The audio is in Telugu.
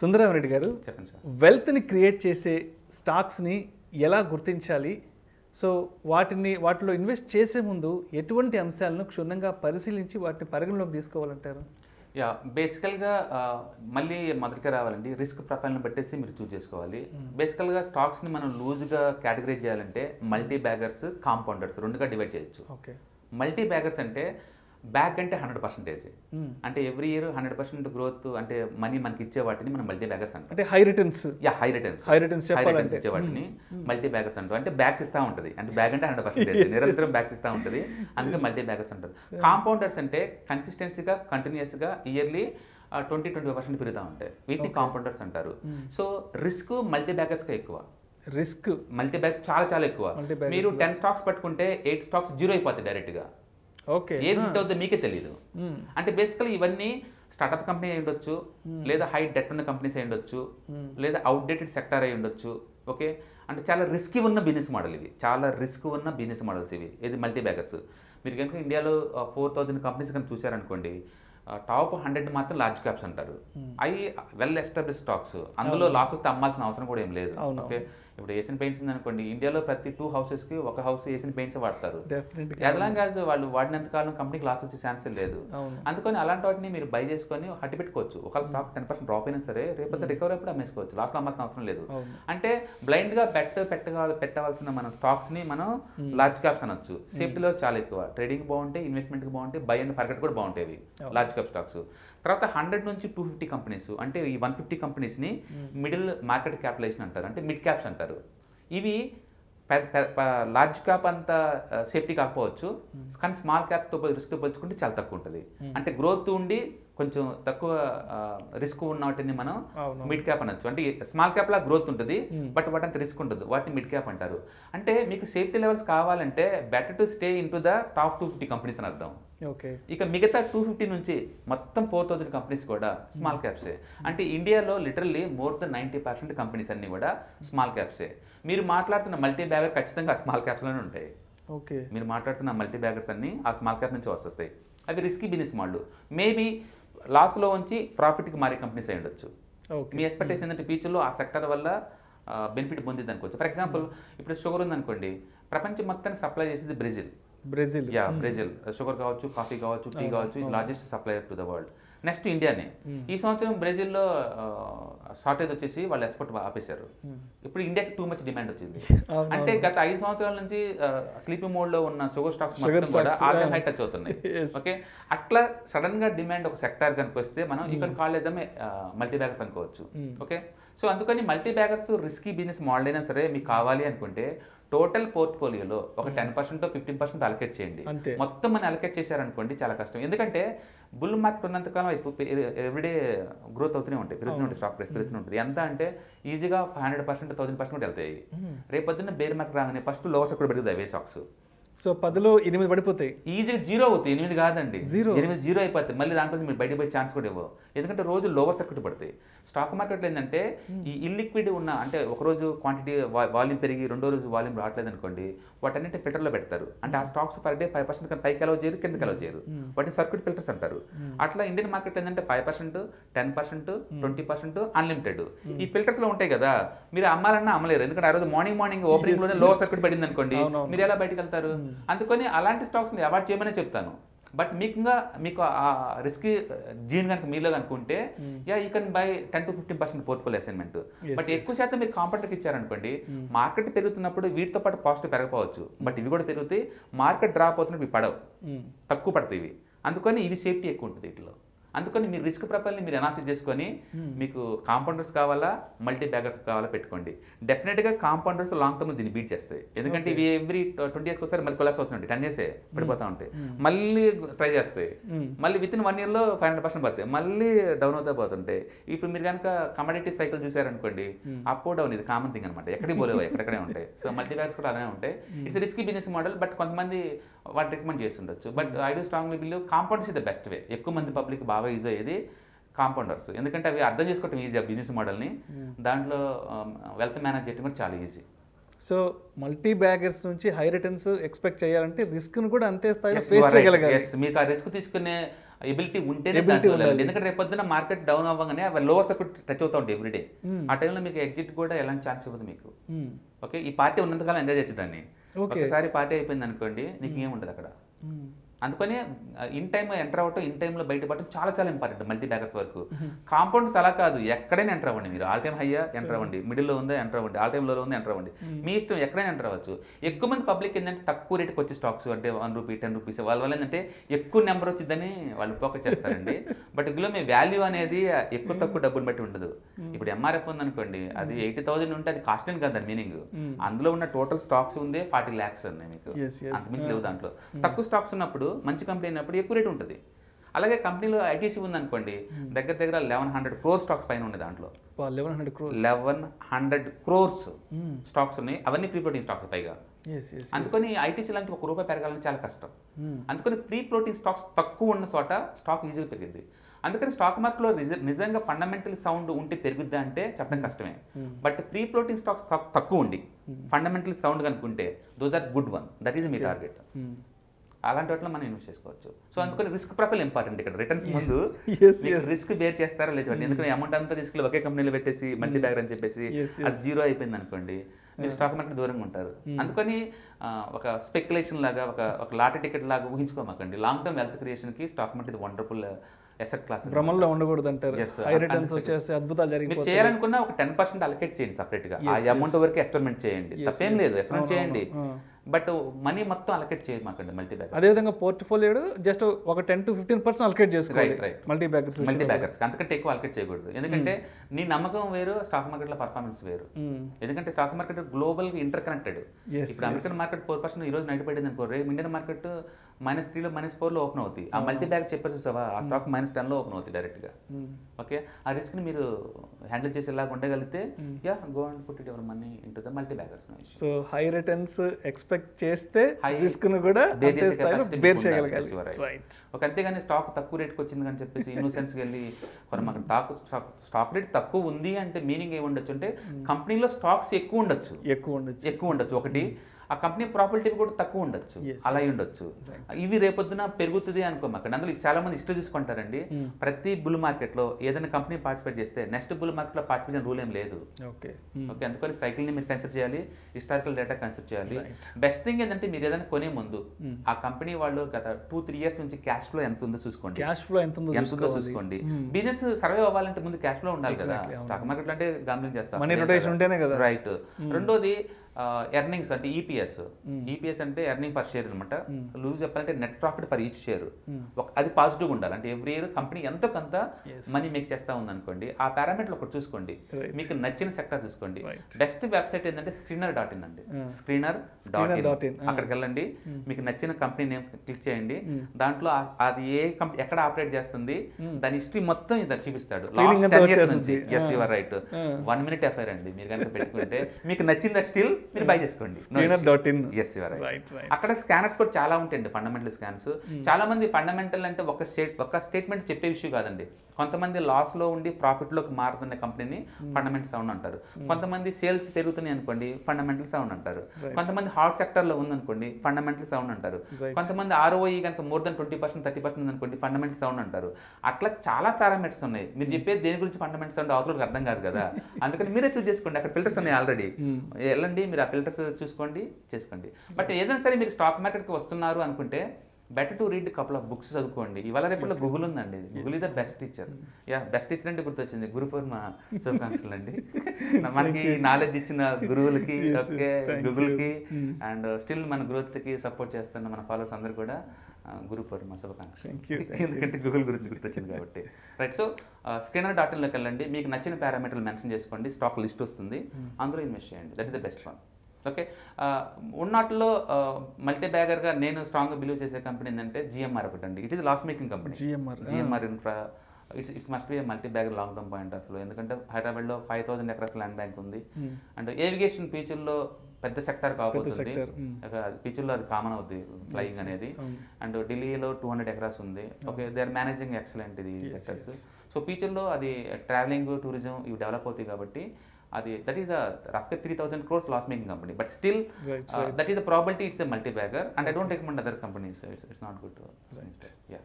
సుందరరామరెడ్డి గారు చెప్పండి సార్. వెల్త్ని క్రియేట్ చేసే స్టాక్స్ని ఎలా గుర్తించాలి? సో వాటిని వాటిలో ఇన్వెస్ట్ చేసే ముందు ఎటువంటి అంశాలను క్షుణ్ణంగా పరిశీలించి వాటిని పరిగణలోకి తీసుకోవాలంటారు? యా బేసికల్గా మళ్ళీ మొదటిగా రావాలండి. రిస్క్ ప్రొఫైల్ని బట్టేసి మీరు చూస్ చేసుకోవాలి. బేసికల్గా స్టాక్స్ని మనం లూజ్గా కేటగరైజ్ చేయాలంటే మల్టీ బ్యాగర్స్ కాంపౌండర్స్ రెండుగా డివైడ్ చేయొచ్చు. ఓకే మల్టీ బ్యాగర్స్ అంటే బ్యాక్ అంటే హండ్రెడ్ పర్సెంటేజ్. మ్మ్. అంటే every year hundred percent growth అంటే మనీ మనకి ఇచ్చే వాటిని మనం మల్టీ బ్యాగర్స్ అంటాం. అంటే high returns. Yeah high returns. High returns చెప్పాలంటే. ఇచ్చే వాటిని మల్టీ బ్యాగర్స్ అంటాం. అంటే బ్యాగ్స్ ఇస్తా ఉంటుంది. అంటే బ్యాగ్ అంటే హండ్రెడ్ పర్సెంటేజ్. నిరంతరం బ్యాగ్స్ ఇస్తా ఉంటుంది. అందుకే మల్టీ బ్యాగర్స్ అంటారు. కాంపౌండర్స్ అంటే కన్సిస్టెన్సీగా కంటిన్యూస్గా ఇయర్లీ ట్వంటీ ట్వంటీ పర్సెంట్ పెరుగుతూ ఉంటాయి. వీటిని కాంపౌండర్స్ అంటారు. సో రిస్క్ మల్టీ బ్యాగర్స్గా ఎక్కువ. రిస్క్ మల్టీ బ్యాగ్ చాలా చాలా ఎక్కువ. మీరు టెన్ స్టాక్స్ పట్టుకుంటే ఎయిట్ స్టాక్స్ జీరో అయిపోతాయి డైరెక్ట్గా ఓకే. ఏది హిట్ అవుతుందో మీకే తెలియదు అంటే బేసికలీ ఇవన్నీ స్టార్టప్ కంపెనీ అయి ఉండొచ్చు లేదా హై డెట్ ఉన్న కంపెనీస్ అయి ఉండొచ్చు లేదా అవుట్డేటెడ్ సెక్టర్ అయి ఉండొచ్చు ఓకే? అంటే చాలా రిస్క్ ఉన్న బిజినెస్ మోడల్ ఇవి. చాలా రిస్క్ ఉన్న బిజినెస్ మోడల్స్ ఇవి. ఇది మల్టీ బ్యాగర్స్ మీరు కనుక ఇండియాలో ఫోర్ థౌజండ్ కంపెనీస్ కనుక చూసారనుకోండి టాప్ హండ్రెడ్ మాత్రం లార్జ్ క్యాప్స్ అంటారు. అవి వెల్ ఎస్టాబ్లిష్ స్టాక్స్. అందులో లాస్ వస్తే అమ్మాల్సిన అవసరం కూడా ఏం లేదు. ఓకే? ఇప్పుడు ఏషియన్ పెయింట్స్ అనుకోండి ఇండియాలో ప్రతి టూ హౌసెస్కి ఒక హౌస్ ఏషియన్ పెయింట్స్ వాడతారు. యాజ్ వాళ్ళు వాడినంత కాలం కంపెనీకి లాస్ వచ్చే ఛాన్సే లేదు. అందుకని అలాంటి వాటిని మీరు బై చేసుకొని హట్టి పెట్టుకోవచ్చు. ఒకవేళ స్టాక్ టెన్ పర్సెంట్ డ్రాప్ అయినా సరే రేపొద్దు రికవర్ అయినప్పుడు అమ్మేసుకోవచ్చు. లాస్ అమ్మాల్సిన అవసరం లేదు. అంటే బ్లైండ్గా బెట్ పెట్టగా పెట్టవలసిన మన స్టాక్స్ని మనం లార్జ్ క్యాప్స్ అనొచ్చు. సేఫ్టీలో చాలా ఎక్కువ. ట్రేడింగ్ బాగుంటాయి ఇన్వెస్ట్మెంట్కి బాగుంటాయి బై అండ్ ఫర్గట్ కూడా బాగుంటాయి లార్జ్ క్యాప్ స్టాక్స్. తర్వాత హండ్రెడ్ నుంచి టూ ఫిఫ్టీ కంపెనీస్ అంటే ఈ వన్ ఫిఫ్టీ కంపెనీస్ని మిడిల్ మార్కెట్ క్యాపిటలైజేషన్ అంటారు. అంటే మిడ్ క్యాప్స్ అంటారు. ఇవి లార్జ్ క్యాప్ అంత సేఫ్టీ కాకపోవచ్చు. కానీ స్మాల్ క్యాప్తో రిస్క్ పోల్చుకుంటే చాలా తక్కువ ఉంటుంది. అంటే గ్రోత్ ఉండి కొంచెం తక్కువ రిస్క్ ఉన్న వాటిని మనం మిడ్ క్యాప్ అనొచ్చు. అంటే స్మాల్ క్యాప్ లా గ్రోత్ ఉంటుంది బట్ వాటి అంత రిస్క్ ఉండదు. వాటిని మిడ్ క్యాప్ అంటారు. అంటే మీకు సేఫ్టీ లెవెల్స్ కావాలంటే better to stay in to the top two fifty companies అని అర్థం. ఓకే. ఇక మిగతా టూ ఫిఫ్టీ నుంచి మొత్తం ఫోర్ థౌజండ్ కంపెనీస్ కూడా స్మాల్ క్యాప్సే అంటే ఇండియాలో literally more than ninety percent companies అన్ని కూడా స్మాల్ క్యాప్సే మీరు మాట్లాడుతున్న మల్టీ బ్యాగర్ ఖచ్చితంగా ఆ స్మాల్ క్యాప్స్లోనే ఉంటాయి. ఓకే. మీరు మాట్లాడుతున్న మల్టీ బ్యాగర్స్ అన్ని ఆ స్మాల్ క్యాప్ నుంచి వస్తాయి. అవి రిస్కీ బిజినెస్ మోడల్. మేబీ లాస్లో ఉంచి ప్రాఫిట్కి మారే కంపెనీస్ అయి ఉండొచ్చు. మీ ఎక్స్పెక్టేషన్ ఏంటంటే ఫ్యూచర్లో ఆ సెక్టర్ వల్ల బెనిఫిట్ పొందింది అనుకోవచ్చు. ఫర్ ఎగ్జాంపుల్ ఇప్పుడు షుగర్ ఉందనుకోండి ప్రపంచం మొత్తానికి సప్లై చేసేది Brazil. Brazil. Yeah Brazil. Sugar కావచ్చు కాఫీ కావచ్చు టీ కావచ్చు largest supplier to the world. Next ఇండియానే. ఈ సంవత్సరం బ్రెజిల్లో షార్టేజ్ వచ్చేసి వాళ్ళు ఎక్స్పోర్ట్ ఆపేశారు. ఇప్పుడు ఇండియాకి టూ మచ్ డిమాండ్ వచ్చింది. అంటే గత ఐదు సంవత్సరాల నుంచి స్లీపింగ్ మోడ్లో ఉన్న షుగర్ స్టాక్స్ కూడా ఆల్. హై టచ్ అవుతున్నాయి. ఓకే అట్లా సడన్గా డిమాండ్ ఒక సెక్టార్ కనుక వస్తే మనం ఇక్కడ కాల్ చేద్దామే మల్టీ బ్యాగర్స్ అనుకోవచ్చు. ఓకే సో అందుకని multi baggers risky business model అయినా సరే మీకు కావాలి అనుకుంటే టోటల్ పోర్ట్ఫోలియోలో ఒక ten percent fifteen percent allocate చేయండి. మొత్తం మనం అలకేట్ చేశారనుకోండి చాలా కష్టం. ఎందుకంటే బుల్ మార్కెట్ ఉన్నంతకాలం ఎవ్రీడే గ్రోత్ అవుతూనే ఉంటాయి. పెరుగుతూనే ఉంటాయి స్టాక్ ప్రైస్ పెరుగుతూనే ఉంటుంది. ఎంత అంటే ఈజీగా five hundred percent thousand percent వెళ్తాయి. రేపొద్దున్న బేర్ మార్కెట్ రాగానే ఫస్ట్ లోవర్స్ కూడా పెరుగుతాయి అవే స్టాక్స్ సో పదిలో ఎనిమిది పడిపోతాయి. ఈజీగా జీరో అవుతాయి. ఎనిమిది కాదండి. Zero. ఎనిమిది జీరో అయిపోతాయి. మళ్ళీ దాంట్లో మీరు బయట పోయి ఛాన్స్ కూడా ఇవ్వవు. ఎందుకంటే రోజు లోవర్ సర్క్యూట్ పడతాయి. స్టాక్ మార్కెట్లో ఏంటంటే ఈ ఇల్లిక్విడ్ ఉన్న అంటే ఒక రోజు క్వాంటిటీ వాల్యూమ్ పెరిగి రెండో రోజు వాల్యూమ్ రావట్లేదు అనుకోండి వాటన్నిటి ఫిల్టర్లో పెడతారు. అంటే ఆ stocks per day five percent పైకి అలవ్ చేయరు కిందకి అలవ్ చేయరు. వాటిని సర్క్యూట్ ఫిల్టర్స్ అంటారు. అట్లా ఇండియన్ మార్కెట్ ఏంటంటే five percent ten percent twenty percent unlimited ఈ ఫిల్టర్స్లో ఉంటాయి కదా మీరు అమ్మాలన్నా అమ్మలేరు. ఎందుకంటే ఆ రోజు మార్నింగ్ మార్నింగ్ ఓపెనింగ్లోనే లో సర్క్యూట్ పడింది అనుకోండి. మీరు ఎలా బయటకు వెళ్తారు? అందుకని అలాంటి స్టాక్స్ అవాయిడ్ చేయమనే చెప్తాను. బట్ మీకు ఇంకా మీకు ఆ రిస్క్ జీన్ కనుక మీలో కనుకుంటే yeah you can buy ten to fifteen percent portfolio assignment but ఎక్కువ శాతం మీరు కాంపౌండర్కి ఇచ్చారనుకోండి మార్కెట్ పెరుగుతున్నప్పుడు వీటితో పాటు పాజిటివ్ పెరగకపోవచ్చు. బట్ ఇవి కూడా పెరుగుతాయి మార్కెట్ డ్రాప్ అవుతున్నప్పుడు ఇవి పడవు. తక్కువ పడతాయి ఇవి. అందుకని ఇవి సేఫ్టీ ఎక్కువ ఉంటుంది వీటిలో. అందుకని మీ రిస్క్ ప్రొఫైల్ని మీరు అనాలిసిస్ చేసుకొని మీకు కాంపౌండర్స్ కావాలా మల్టీ బ్యాగర్స్ కావాలా పెట్టుకోండి. డెఫినెట్గా కాంపౌండర్స్ లాంగ్ టర్మ్ దీన్ని బీట్ చేస్తాయి. ఎందుకంటే ఇవి ఎవ్రీ ట్వంటీ ఇయర్స్కి ఒకసారి మళ్ళీ కొలాప్స్ అవుతుంటాయి టెన్ ఇయర్సే పడిపోతూ ఉంటాయి. మళ్ళీ ట్రై చేస్తాయి. మ్మ్. మళ్ళీ విత్ ఇన్ వన్ ఇయర్లో ఫైవ్ హండ్రెడ్ పర్సెంట్ పడతాయి మళ్ళీ డౌన్ అవుతా పోతుంటాయి. ఇప్పుడు మీరు కనుక కమోడిటీ సైకిల్ చూసారనుకోండి అప్ డౌన్ ఇది కామన్ థింగ్ అనమాట ఎక్కడికి పోలేవు ఎక్కడెక్కడే ఉంటాయి. సో మల్టీ బ్యాగ్స్ కూడా అలానే ఉంటాయి. It's risky business model but కొంతమంది వాటి recommend చేస్తుండొచ్చు. But I do strongly believe compounders is the best way ఎక్కువ మంది పబ్లిక్ బాగా యూజ్ అయ్యేది కాంపౌండర్స్ ఎందుకంటే అవి అర్థం చేసుకోవటం ఈజీ ఆ బిజినెస్ మోడల్ని దాంట్లో వెల్త్ మేనేజ్ చేయడం కూడా చాలా ఈజీ సో మల్టీ బ్యాగర్స్ నుంచి హై రిటర్న్స్ ఎక్స్పెక్ట్ చేయాలంటే రిస్క్ను కూడా అంతే స్థాయిలో ఫేస్. చేయగలగాలి మీకు ఆ రిస్క్ తీసుకునే ఎబిలిటీ. ఉండాలి. ఎందుకంటే రేపు పొద్దున మార్కెట్ డౌన్ అవ్వగానే అవి లోవర్ సర్క్యూట్ టచ్ అవుతా ఉంటాయి ఎవ్రీడే Hmm. ఆ టైంలో మీకు ఎగ్జిట్ కూడా ఎలాంటి ఛాన్స్ ఇవ్వదు మీకు. ఓకే ఈ పార్టీ ఉన్నంతకాలం ఎంజాయ్ చేయొచ్చు దాన్ని Okay. ఒకసారి పార్టీ అయిపోయింది అనుకోండి నీకు ఏం ఉండదు అక్కడ. అందుకని ఇన్ టైం ఎంటర్ అవ్వటం ఇన్ టైంలో బయటపడటం చాలా చాలా ఇంపార్టెంట్ మల్టీ బ్యాగర్స్ వరకు కాంపౌండ్స్ అలా కాదు ఎక్కడైనా ఎంటర్ అవ్వండి మీరు. ఆల్ టైం హైయా ఎంటర్ అవ్వండి. మిడిల్లో ఉందా ఎంటర్ అవ్వండి. ఆల్ టైం లో ఉందా ఎంటర్ అవ్వండి. మీ ఇష్టం ఎక్కడైనా ఎంటర్ అవ్వచ్చు. ఎక్కువ మంది పబ్లిక్ ఏంటంటే తక్కువ రేటుకి వచ్చే స్టాక్స్ అంటే వన్ రూపీ టెన్ రూపీస్ వాళ్ళ వల్ల ఏంటంటే ఎక్కువ నెంబర్ వచ్చిందని వాళ్ళు ఫోకస్ చేస్తారండి. బట్ ఇందులో మీ వాల్యూ అనేది ఎక్కువ తక్కువ డబ్బుని బట్టి ఉండదు. ఇప్పుడు ఎంఆర్ఎఫ్ ఉంది అనుకోండి అది ఎయిటీ థౌసండ్ ఉంటే అది కాస్ట్ అని కాదు దాని మీనింగ్ అందులో ఉన్న టోటల్ స్టాక్స్ ఉందే ఫార్టీ ల్యాక్స్ ఉన్నాయి మీకు. అంతమించి లేవు దాంట్లో. తక్కువ స్టాక్స్ ఉన్నప్పుడు మంచి కంపెనీ అయినప్పుడు ఎక్కువ రేట్ ఉంటుంది. అలాగే కంపెనీలో ఐటీసీ ఉందనుకోండి దగ్గర దగ్గర లెవెన్ హండ్రెడ్ క్రోర్ స్టాక్స్ పైన ఉన్నాయి దాంట్లో. Eleven hundred crores eleven hundred crores stocks ఉన్నాయి. అవన్నీ ప్రీ ప్రోటీన్ స్టాక్స్ పైగా. అందుకని ఐటీసీ లాంటి ఒక రూపాయి పెరగాలని చాలా కష్టం. అందుకని ప్రీ ప్రోటీన్ స్టాక్స్ తక్కువ ఉన్న చోట స్టాక్ ఈజీగా పెరిగింది. అందుకని స్టాక్ మార్కెట్లో నిజంగా ఫండమెంటల్ సౌండ్ ఉంటే పెరుగుద్దా అంటే చెప్పడం కష్టమే. బట్ ప్రీ ప్రోటీన్ స్టాక్స్ తక్కువ ఉండి ఫండమెంటల్ సౌండ్ కనుక్కుంటే those are good one that is me target అలాంటి వాటిలో మనం ఇన్వెస్ట్ చేసుకోవచ్చు. సో అందుకని రిస్క్ ప్రొఫైల్ ఇంపార్టెంట్ ఇక్కడ. రిటర్న్స్ ముందు రిస్క్ బేర్ చేస్తారా లేదు ఎందుకంటే అమౌంట్ అంతా రిస్క్ ఒకే కంపెనీలో పెట్టేసి మల్టీ బ్యాగర్ అని చెప్పేసి. అది జీరో అయిపోయింది అనుకోండి మీరు స్టాక్ మార్కెట్ దూరంగా ఉంటారు. అందుకని ఆ, ఒక స్పెక్యులేషన్ లాగా ఒక ఒక లాటరీ టికెట్ లాగా ఊహించుకోమాకండి. Long term wealth క్రియేషన్కి stock market wonderful asset class భ్రమంలో ఉండకూడదు అంటారు హై రిటర్న్స్ వచ్చేస్తే అద్భుతాలు మీరు జరిగిపోతాయి. చేయాలనుకున్న ఒక టెన్ పర్సెంట్ అలకేట్ చేయండి సపరేట్గా. ఆ అమౌంట్ వరకు ఎక్స్పెరిమెంట్ చేయండి. తప్పేం. లేదు. ఎక్స్పెరిమెంట్ చేయండి. బట్ మనీ మొత్తం అలకేట్ చేయమాకండి మల్టీ బ్యాగర్ అదేవిధంగా పోర్ట్ఫోలియో జస్ట్ ఒక ten to fifteen percent allocate చేసుకోవాలి. Right. Multi baggers multi baggers అంతకంటే ఎక్కువ అలకేట్ చేయకూడదు. ఎందుకంటే నీ నమ్మకం వేరు స్టాక్ మార్కెట్లో పర్ఫార్మెన్స్ వేరు. ఎందుకంటే stock market global inter connected ఇప్పుడు అమెరికన్ మార్కెట్ ఫోర్ పర్సెంట్ ఈ రోజు నైట్ పడింది అనుకో రేపు ఇండియన్ మార్కెట్ మైనస్ త్రీలో మైనస్ ఫోర్లో ఓపెన్ అవుతుంది ఆ మల్టీ బ్యాగ్ చెప్పారు చూసావా? ఆ స్టాక్ మైనస్ టెన్లో ఓపెన్ అవుతుంది డైరెక్ట్గా ఓకే ఆ రిస్క్ని మీరు హ్యాండిల్ చేసేలాగా ఉండగలిగితే yeah go and put it ever money into the multibaggers so high returns expect చేస్తే High రిస్క్ను కూడా బేర్. చేయగలగాలి. రైట్ ఒక అంతేగాని స్టాక్ తక్కువ రేట్కి వచ్చింది అని చెప్పేసి ఇన్నోసెన్స్కి వెళ్ళి కొన్ని మాకు స్టాక్ స్టాక్ రేట్ తక్కువ ఉంది అంటే మీనింగ్ ఏమి ఉండొచ్చు అంటే కంపెనీలో స్టాక్స్ ఎక్కువ ఉండొచ్చు. ఎక్కువ ఉండొచ్చు. ఎక్కువ ఉండొచ్చు. ఒకటి ఆ కంపెనీ ప్రాఫిట్ కూడా తక్కువ ఉండొచ్చు అలా. ఉండొచ్చు. ఇవి రేపొద్దున పెరుగుతుంది అనుకోమాకండి అందులో చాలా మంది ఇష్టం చూసుకుంటారండి. ప్రతి బుల్ మార్కెట్లో ఏదైనా కంపెనీ పార్టిసిపేట్ చేస్తే నెక్స్ట్ బుల్ మార్కెట్లో పార్టిసిపేట్ రూల్ ఏం లేదు. ఓకే ఓకే అందుకని సైకిల్ని మీరు కన్సిడర్ చేయాలి హిస్టారికల్ డేటా కన్సిడర్ చేయాలి. బెస్ట్ థింగ్ ఏంటంటే మీరు ఏదైనా కొనే ముందు ఆ కంపెనీ వాళ్ళు గత టూ త్రీ ఇయర్స్ నుంచి క్యాష్ ఫ్లో ఎంత ఉందో చూసుకోండి. క్యాష్ ఫ్లో ఎంత ఉందో ఎంత ఉందో చూసుకోండి. బిజినెస్ సర్వే అవ్వాలంటే ముందు క్యాష్ ఫ్లో ఉండాలి కదా. స్టాక్ మార్కెట్ అంటే గంబ్లింగ్ చేస్తాం. Money rotation ఉంటేనే కదా. రైట్ రెండోది ఎర్నింగ్స్ అంటే ఈపీఎస్ ఈపీఎస్ అంటే ఎర్నింగ్ పర్ షేర్ అనమాట లూజ్ చెప్పాలంటే net profit per each share అది పాజిటివ్ ఉండాలి. అంటే ఎవ్రీ ఇయర్ కంపెనీ ఎంతో కొంత. మనీ మేక్ చేస్తా ఉంది అనుకోండి ఆ పారామీటర్ ఒకటి చూసుకోండి. మీకు నచ్చిన సెక్టర్ చూసుకోండి. బెస్ట్ వెబ్సైట్ ఏంటంటే స్క్రీనర్ డాట్ ఇన్ అండి. Screener dot in. అక్కడికి వెళ్ళండి. మీకు నచ్చిన కంపెనీ నేమ్ క్లిక్ చేయండి. దాంట్లో ఆ- అది ఏ కంపెనీ ఎక్కడ ఆపరేట్ చేస్తుంది దాని హిస్టరీ మొత్తం ఇది చూపిస్తాడు. Screening అంతా వచ్చేస్తుంది. Yes Ah. You're right. One minute affair అండి. మీరు కనుక పెట్టుకుంటే మీకు నచ్చిందా స్టిల్ మీరు బై చేసుకోండి. డాట్ ఇన్ ఎస్ రైట్ అక్కడ స్కానర్స్ కూడా చాలా ఉంటాయండి ఫండమెంటల్ స్కాన్స్ చాలా మంది ఫండమెంటల్ అంటే ఒక స్టేట్ ఒక స్టేట్మెంట్ చెప్పే విషయం కాదండి. కొంతమంది లాస్లో ఉండి ప్రాఫిట్లోకి మారుతున్న కంపెనీని ఫండమెంటల్ సౌండ్ అంటారు. కొంతమంది సేల్స్ పెరుగుతున్నాయి అనుకోండి ఫండమెంటల్ సౌండ్ అంటారు. కొంతమంది హార్ట్ సెక్టర్లో ఉందనుకోండి ఫండమెంటల్ సౌండ్ అంటారు. కొంతమంది ఆర్ఓఈ కనుక more than twenty percent thirty percent ఉందనుకోండి ఫండమెంటల్ సౌండ్ అంటారు. అట్లా చాలా పారామీటర్స్ ఉన్నాయి. మీరు చెప్పేది దేని గురించి ఫండమెంటల్ సౌండ్ అవతలకి అర్థం కాదు కదా. అందుకని మీరే చూస్ చేసుకోండి. అక్కడ ఫిల్టర్స్ ఉన్నాయి ఆల్రెడీ వెళ్ళండి మీరు ఆ ఫిల్టర్స్ చూసుకోండి చేసుకోండి. బట్ ఏదైనా సరే మీరు స్టాక్ మార్కెట్కి వస్తున్నారు అనుకుంటే better to read couple of books చదువుకోండి. ఇవాళ రేపట్లో గూగుల్ ఉందండి. Google is the best teacher yeah best teacher అంటే గుర్తొచ్చింది. గురు పూర్ణ శుభాకాంక్షలు అండి మనకి నాలెడ్జ్ ఇచ్చిన గురువులకి. ఓకే Thank గూగుల్కి you. అండ్ స్టిల్ మన గ్రోత్కి సపోర్ట్ చేస్తున్న మన ఫాలోవర్స్ అందరు కూడా ఆ, గురు పూర్ణిమ శుభాకాంక్షలు ఎందుకంటే గూగుల్ గురించి గుర్తొచ్చింది కాబట్టి. రైట్ సో స్క్రీనర్ డాట్ ఇన్లోకి వెళ్ళండి. మీకు నచ్చిన పారామీటర్లు మెన్షన్ చేసుకోండి. స్టాక్ లిస్ట్ వస్తుంది. అందులో ఇన్వెస్ట్ చేయండి. That is the best one okay? ఉన్నట్లో multi బ్యాగర్గా నేను స్ట్రాంగ్గా బిలీవ్ చేసే కంపెనీ ఏంటంటే జిఎంఆర్ ఒకటి అండి. It is loss making company GMR GMR Infra it's it's must be multibagger long term point of view ఎందుకంటే హైదరాబాద్లో five thousand acres land bank ఉంది. అండ్ ఏవిగేషన్ ఫ్యూచర్లో పెద్ద సెక్టర్ mm. ఫ్యూచర్లో అది కామన్ అవుద్ది ఫ్లయింగ్ అనేది. అండ్ ఢిల్లీలో టూ హండ్రెడ్ ఎకరాస్ ఉంది. Okay they are managing excellent ఇది సెక్టర్స్. సో ఫ్యూచర్లో అది ట్రావెలింగ్ టూరిజం ఇవి డెవలప్ అవుతాయి కాబట్టి అది దట్ ఈస్ రఫ్గా three thousand crores loss making company but still Right, right. That is the probability it's a multibagger and I don't recommend other companies it's it's not good Right. Yeah